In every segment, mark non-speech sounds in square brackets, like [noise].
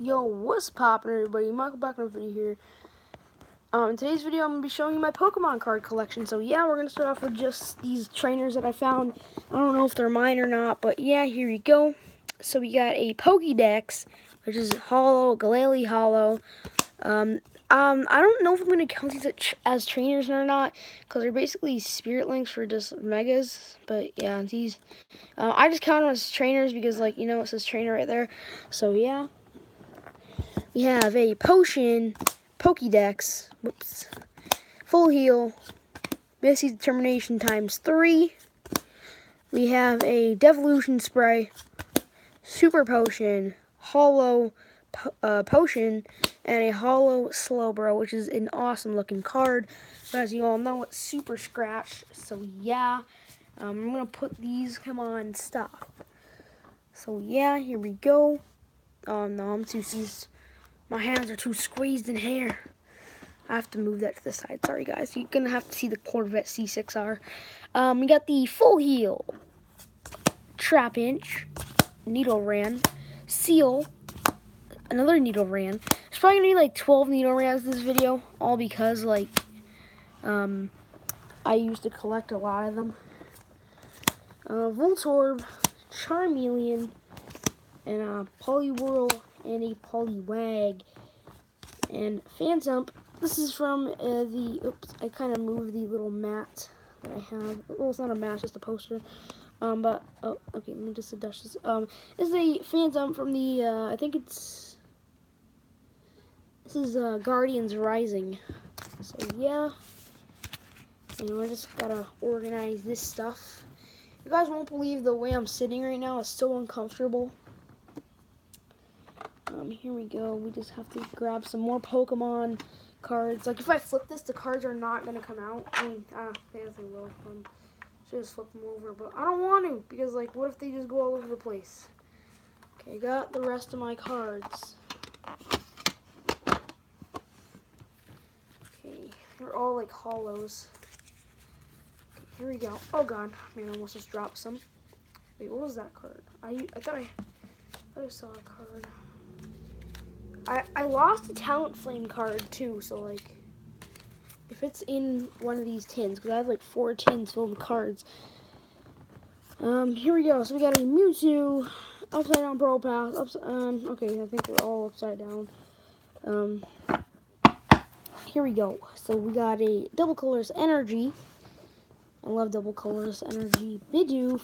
Yo, what's poppin' everybody? Michael back on video here. Um, in today's video, I'm going to be showing you my Pokemon card collection. So yeah, we're going to start off with just these trainers that I found. I don't know if they're mine or not, but yeah, here you go. So we got a Pokédex, which is hollow, Glalie hollow. Um, um, I don't know if I'm going to count these as trainers or not, because they're basically spirit links for just megas. But yeah, these, uh, I just count them as trainers because, like, you know, it says trainer right there. So yeah we have a potion, Pokédex, whoops, full heal, Misty Determination times three. We have a Devolution Spray, Super Potion, Hollow uh, Potion, and a Hollow Slowbro, which is an awesome looking card. But as you all know, it's super scratched. So yeah, um, I'm to put these, come on, stop. So yeah, here we go. Um, no, I'm too my hands are too squeezed in here. I have to move that to the side. Sorry, guys. You're going to have to see the Corvette C6R. Um, we got the Full Heal, trap inch, needle ran, Seel, another Nidoran. It's probably going to be like 12 Nidorans this video, all because, like, um, I used to collect a lot of them. Uh, Voltorb, Charmeleon, and uh, Poliwhirl and a Poliwag. And Phantump, this is from uh, the, oops, I kind of moved the little mat that I have. Well, it's not a mat, it's just a poster. Um, but, oh, okay, let me just adjust this. Um, this is a Phantump from the, uh, I think it's, this is, uh, Guardians Rising. So, yeah. And I just gotta organize this stuff. You guys won't believe the way I'm sitting right now. It's so uncomfortable. Um, here we go. We just have to grab some more Pokemon cards. Like, if I flip this, the cards are not going to come out. I mean, uh, they will. Um, should just flip them over. But I don't want to, because, like, what if they just go all over the place? Okay, got the rest of my cards. Okay, they're all, like, hollows. Okay, here we go. Oh, God. Man, I almost just dropped some. Wait, what was that card? I, I thought I, I saw a card. I, I lost a Talonflame card too, so like, if it's in one of these tins, because I have like four tins full of cards. Um, here we go. So we got a Mewtwo, Upside Down Probopass, ups, um, okay, I think they're all upside down. Um, here we go. So we got a Double Colors Energy. I love Double Colors Energy. Bidoof,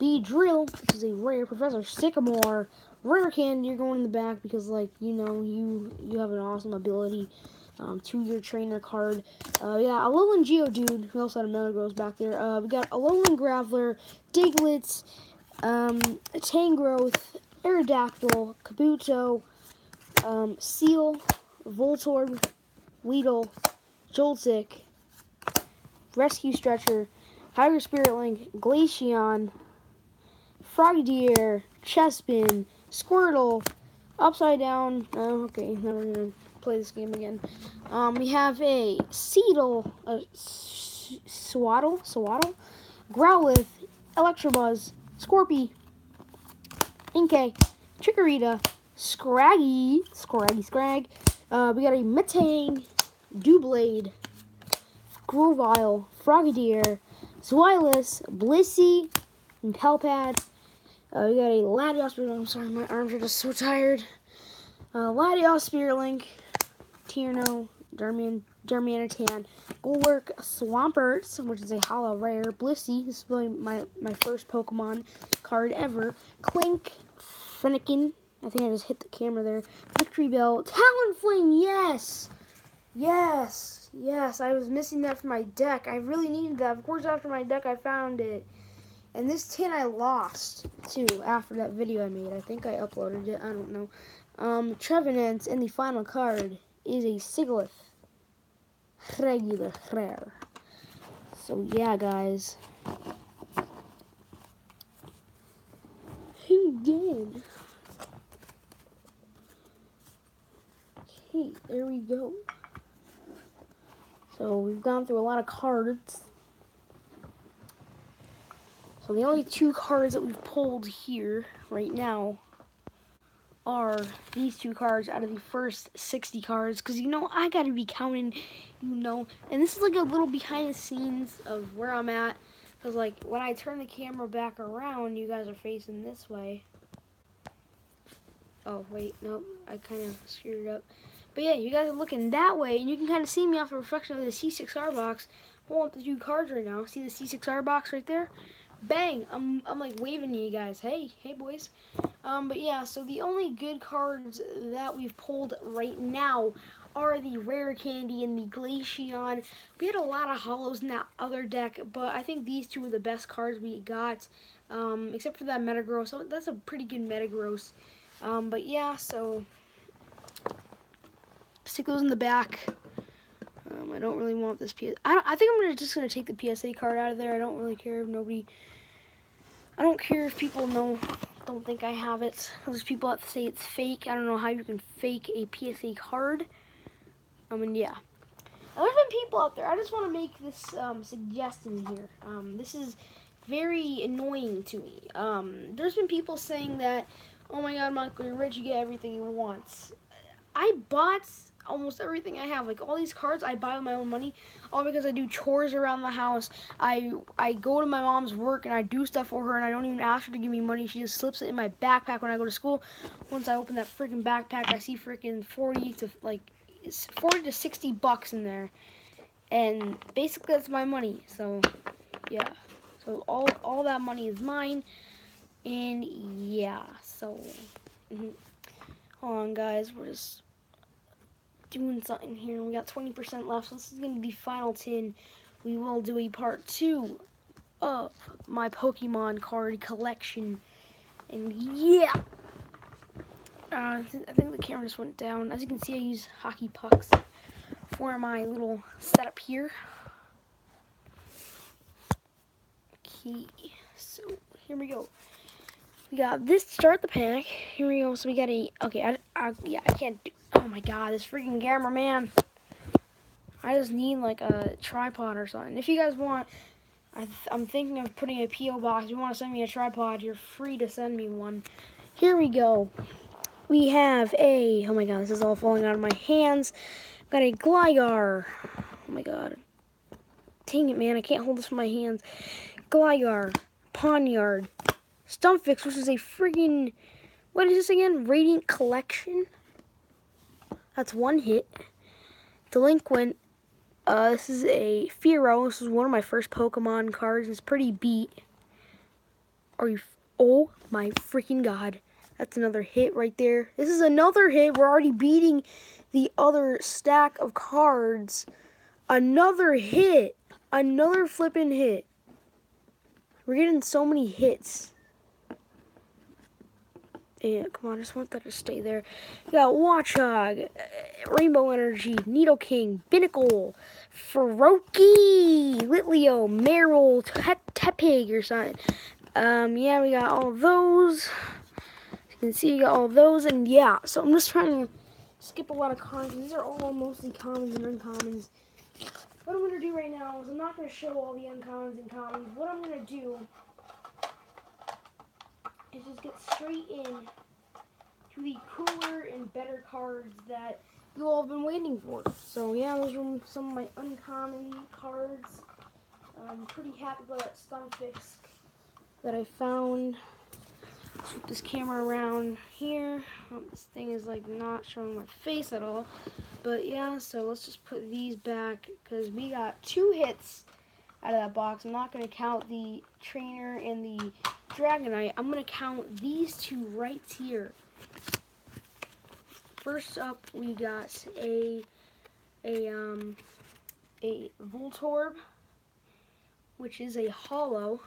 Beedrill, which is a rare Professor Sycamore, rare candy you're going in the back because like you know you you have an awesome ability um, to your trainer card. Uh, yeah, Alolan Geodude. We also had another girls back there. Uh, we got Alolan Graveler, Digletts, um, Tangrowth, Aerodactyl, Kabuto, um, Seel, Voltorb, Weedle, Joltik, Rescue Stretcher, Hydro Spirit Link, Glaceon, Frogadier, Chespin, Squirtle, Upside Down. Oh, okay, we're gonna play this game again. Um, we have a Seedle, a Sewaddle, Sewaddle, Growlithe, Electabuzz, Skorupi, Inkay, Chikorita, Scraggy, Scraggy Scrag. Uh, we got a Metang, Doublade, Grovyle, Frogadier, Zweilous, Blissey, and Pelpad. Uh, we got a Latios Spirit I'm sorry, my arms are just so tired. Uh, Latios Spirit Link, Tierno, Dermian, Darmanitan, Golurk, Swampert, which is a hollow rare, Blissey, this is really my, my first Pokemon card ever, Klink, Fennekin, I think I just hit the camera there, Victreebel, Talonflame, yes! Yes, yes, I was missing that from my deck. I really needed that. Of course, after my deck, I found it. And this tin I lost, too, after that video I made. I think I uploaded it. I don't know. Um, Trevenant in the final card is a Sigilyph. Regular, rare. So, yeah, guys. Who did? Okay, there we go. So, we've gone through a lot of cards. So the only two cards that we've pulled here right now are these two cards out of the first 60 cards because you know I gotta be counting you know? And this is like a little behind the scenes of where I'm at because like when I turn the camera back around you guys are facing this way. Oh wait nope I kind of screwed it up. But yeah you guys are looking that way and you can kind of see me off the reflection of the C6R box. Pulling up the two cards right now. See the C6R box right there bang I'm, I'm like waving to you guys hey hey boys um, but yeah, so the only good cards that we've pulled right now are the Rare Candy and the Glaceon. We had a lot of hollows in that other deck, but I think these two are the best cards we got, um, except for that Metagross. So that's a pretty good Metagross. Um, but yeah, so stick those in the back. Um, I don't really want this PS. I, I think I'm gonna, just gonna take the PSA card out of there. I don't really care if nobody. I don't care if people know don't think I have it. There's people that say it's fake. I don't know how you can fake a PSA card. I mean, yeah. There's been people out there. I just want to make this um, suggestion here. Um, this is very annoying to me. Um, there's been people saying that, oh my god, Michael, you're rich, you get everything you want. I bought almost everything I have. Like all these cards I buy with my own money, all because I do chores around the house. I I go to my mom's work and I do stuff for her and I don't even ask her to give me money. She just slips it in my backpack when I go to school. Once I open that freaking backpack, I see freaking 40 to like 40 to 60 bucks in there. And basically that's my money. So yeah. So all all that money is mine. And yeah, so mm -hmm. hold on guys, we're just doing something here. We got 20% left, so this is going to be final 10. We will do a part 2 of my Pokemon card collection. And yeah! Uh, I, I think the camera just went down. As you can see, I use hockey pucks for my little setup here. Okay, so here we go. We got this start the pack. Here we go. So we got a, okay, I, I yeah, I can't do, Oh my god, this freaking camera man. I just need like a tripod or something. If you guys want, I am thinking of putting a P.O. box. If you want to send me a tripod, you're free to send me one. Here we go. We have a, oh my god, this is all falling out of my hands. Got a Gligar. Oh my god. Dang it, man, I can't hold this in my hands. Gligar, Pawniard, Stunfisk, which is a friggin', what is this again? Radiant Collection? That's one hit. Delinquent. Uh, this is a Fearow. This is one of my first Pokemon cards. It's pretty beat. Are you? Oh my freaking god! That's another hit right there. This is another hit. We're already beating the other stack of cards. Another hit. Another flipping hit. We're getting so many hits. Come on, I just want that to stay there. You got Watchog, Rainbow Energy, Nidoking, Binacle, Froakie, Litleo, Marill, Tepig or something. Um, yeah, we got all those. You can see, you got all those, and yeah. So I'm just trying to skip a lot of commons. These are all mostly commons and uncommons. What I'm going to do right now is I'm not going to show all the uncommons and commons. What I'm going to do is just get straight in to the cooler and better cards that you all have been waiting for. So yeah, those are some of my uncommon cards. I'm pretty happy about that Stunfisk that I found. Flip this camera around here. Oh, this thing is like not showing my face at all. But yeah, so let's just put these back because we got two hits out of that box. I'm not going to count the trainer and the Dragonite. I'm going to count these two right here. First up, we got a a um a Voltorb, which is a hollow.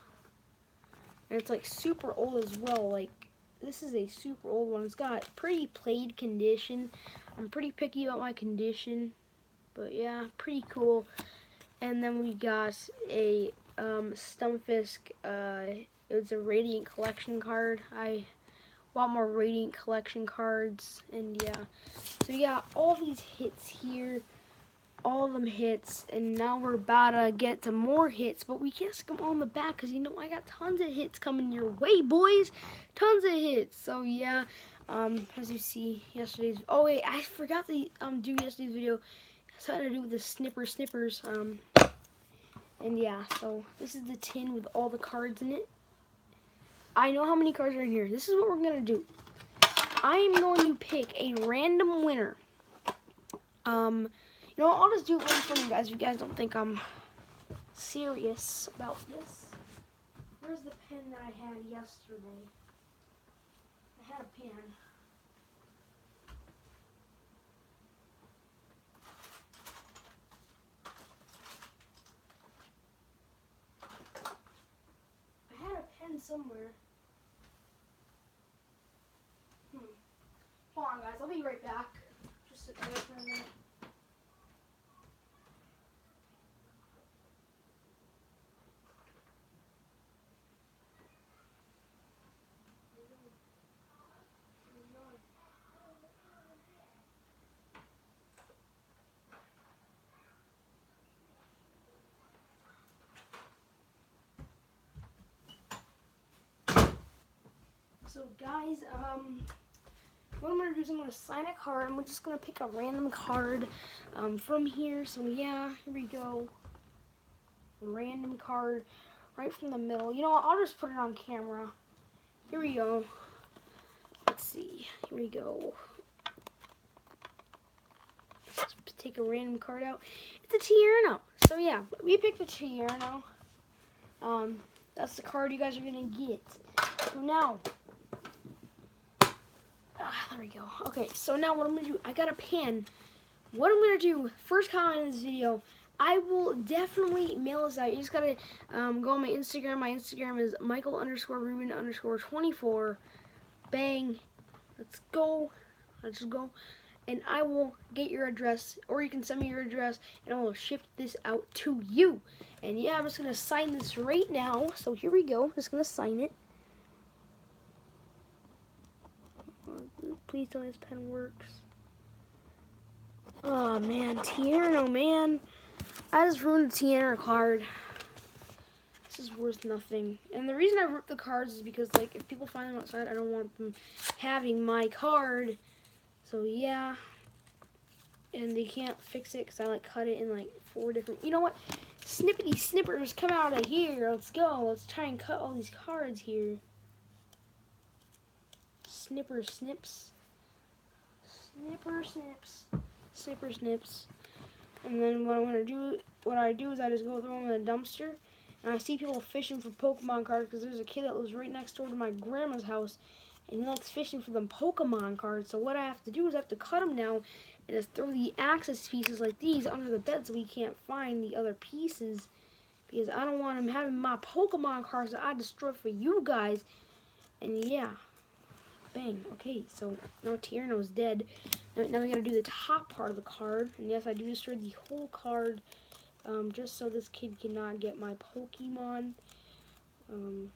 and it's like super old as well. Like this is a super old one. It's got pretty played condition. I'm pretty picky about my condition, but yeah, pretty cool. And then we got a um, Stunfisk. Uh, it's a Radiant Collection card. I want more Radiant Collection cards, and yeah. So yeah, all these hits here, all them hits, and now we're about to get to more hits, but we can't skip on the back, because you know I got tons of hits coming your way, boys. Tons of hits. So yeah, Um, as you see, yesterday's. Oh wait, I forgot to um do yesterday's video. Something to do with the snipper snippers. Um, and yeah, so this is the tin with all the cards in it. I know how many cards are in here. This is what we're gonna do. I am going to pick a random winner. Um, you know, I'll just do it for you guys. If you guys don't think I'm serious about this. Where's the pen that I had yesterday? I had a pen. I had a pen somewhere. Hold on, guys. I'll be right back. Just sit there for a minute. So guys, um, what I'm gonna do is I'm gonna sign a card. I'm just gonna pick a random card um, from here. So yeah, here we go. Random card right from the middle. You know what? I'll just put it on camera. Here we go. Let's see. Here we go. Let's take a random card out. It's a Tierno. So yeah, we picked the Tierno. Um, that's the card you guys are gonna get. So now, ah, there we go. Okay, so now what I'm gonna do? I got a pen. What I'm gonna do? First comment in this video. I will definitely mail this out. You just gotta um, go on my Instagram. My Instagram is Michael underscore Ruben underscore 24. Bang. Let's go. Let's go. And I will get your address, or you can send me your address, and I will ship this out to you. And yeah, I'm just gonna sign this right now. So here we go. Just gonna sign it. Please tell me this pen works. Oh man, Tierno, man. I just ruined the Tierno card. This is worth nothing. And the reason I ripped the cards is because, like, if people find them outside, I don't want them having my card. So, yeah. And they can't fix it because I, like, cut it in, like, four different... You know what? Snippety snippers, come out of here. Let's go. Let's try and cut all these cards here. Snipper snips. Snipper snips. Snipper snips. And then what I'm gonna do, what I do is I just go throw them in the dumpster, and I see people fishing for Pokemon cards because there's a kid that lives right next door to my grandma's house, and he likes fishing for them Pokemon cards. So what I have to do is I have to cut them down and just throw the access pieces like these under the bed so we can't find the other pieces because I don't want him having my Pokemon cards that I destroyed for you guys. And yeah, bang. Okay, so now Tierno's dead. Now, now we gotta do the top part of the card. And yes, I do destroy the whole card um, just so this kid cannot get my Pokemon. Um,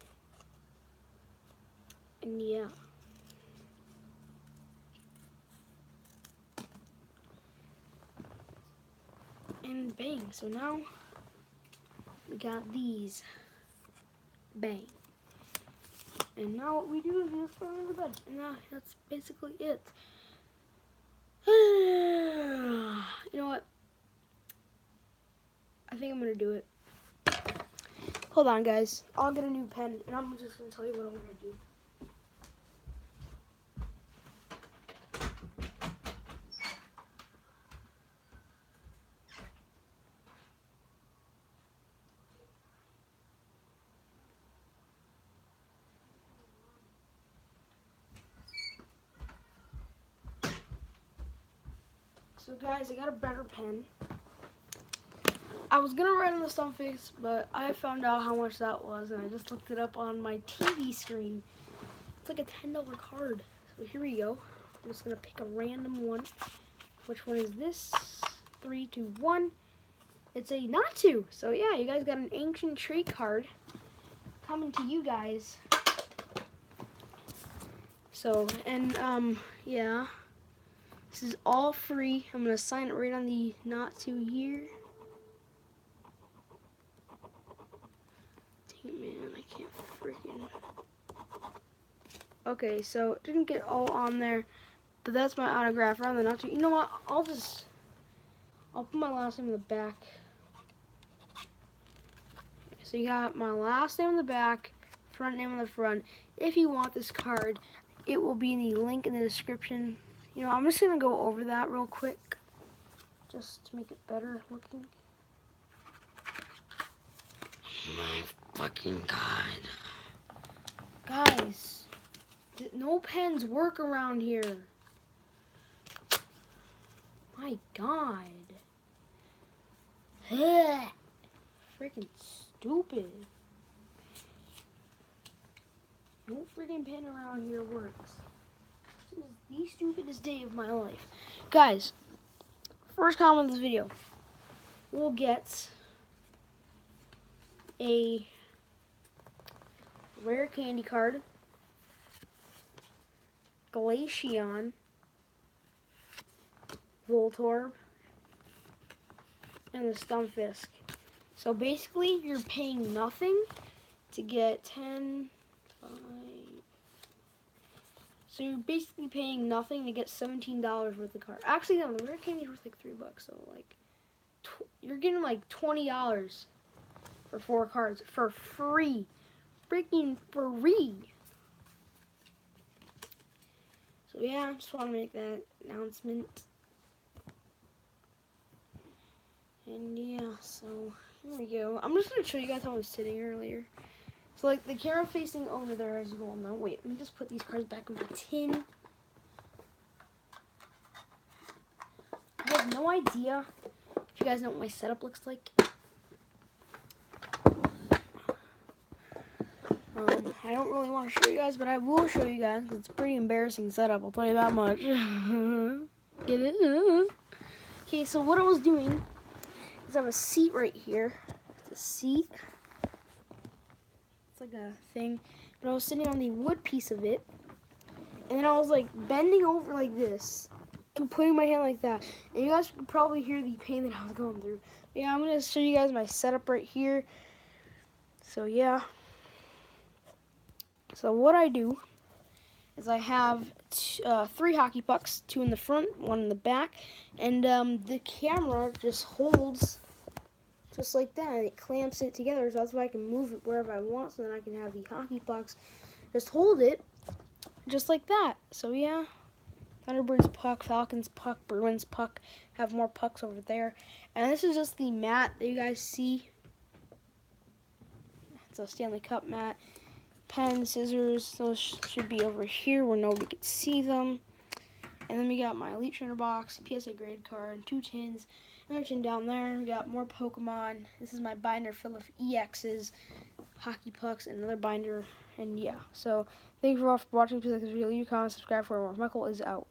and yeah. And bang. So now we got these. Bang. And now what we do is we just them in the bed. And now that's basically it. [sighs] you know what? I think I'm gonna do it. Hold on, guys. I'll get a new pen, and I'm just gonna tell you what I'm gonna do. Guys, I got a better pen. I was gonna write on the Stunfisk, but I found out how much that was, and I just looked it up on my TV screen. It's like a $10 card. So here we go. I'm just gonna pick a random one. Which one is this? Three, two, one. It's a not to. So yeah, you guys got an ancient tree card coming to you guys. So, and um, yeah. This is all free. I'm going to sign it right on the not to here. Dang man, I can't freaking. Okay, so it didn't get all on there, but that's my autograph rather than not to. You know what? I'll just, I'll put my last name in the back. So you got my last name in the back, front name on the front. If you want this card, it will be in the link in the description. You know, I'm just going to go over that real quick, just to make it better looking. My fucking god. Guys, no pens work around here. My god. Freaking stupid. No freaking pen around here works. The stupidest day of my life. Guys, first comment of this video. We'll get a rare candy card, Glaceon, Voltorb, and the Stunfisk. So basically, you're paying nothing to get 10, So you're basically paying nothing to get $17 worth of card. Actually, no, the rare is worth like 3 bucks. So, like, you're getting like $20 for four cards for free. Freaking free. So yeah, I just want to make that announcement. And yeah, so here we go. I'm just going to show you guys how I was sitting earlier. So like the camera facing over there as you all know. Wait, let me just put these cards back in my tin. I have no idea if you guys know what my setup looks like. Um, I don't really want to show you guys, but I will show you guys. It's pretty embarrassing setup, I'll tell you that much. [laughs] Get it? Okay, so what I was doing is I have a seat right here. It's a seat. It's like a thing. But I was sitting on the wood piece of it. And then I was like bending over like this. And putting my hand like that. And you guys could probably hear the pain that I was going through. But yeah, I'm going to show you guys my setup right here. So yeah. So what I do is I have uh, three hockey pucks, two in the front, one in the back, and um, the camera just holds just like that, and it clamps it together, so that's why I can move it wherever I want, so then I can have the hockey pucks just hold it just like that. So yeah, Thunderbirds puck, Falcons puck, Bruins puck, have more pucks over there, and this is just the mat that you guys see. It's a Stanley Cup mat pen, scissors, those should be over here where nobody can see them. And then we got my Elite Trainer box, PSA grade card, two tins, another down there. We got more Pokemon. This is my binder full of EXs, hockey pucks, and another binder. And yeah, so thank you for watching. Please like this video, leave a comment, subscribe for more. Michael is out.